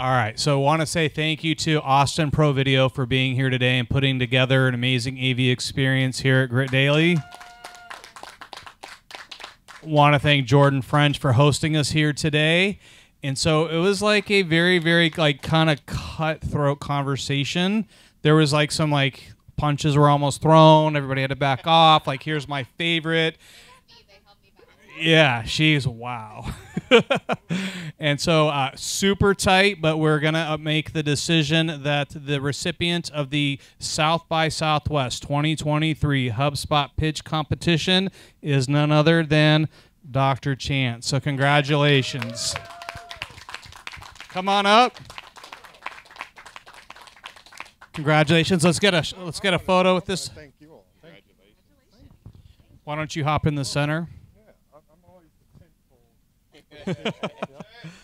All right. So I want to say thank you to Austin Pro Video for being here today and putting together an amazing AV experience here at Grit Daily. Want to thank Jordan French for hosting us here today. And so it was like a very, very like kind of cutthroat conversation. There was like some like punches were almost thrown. Everybody had to back off. Like, here's my favorite. Yeah, she's wow. and so uh, super tight, but we're going to make the decision that the recipient of the South by Southwest 2023 HubSpot pitch competition is none other than Dr. Chance. So, congratulations. Come on up. Congratulations. Let's get a let's get a photo with this. Thank you all. Thank you. Why don't you hop in the center? Yeah.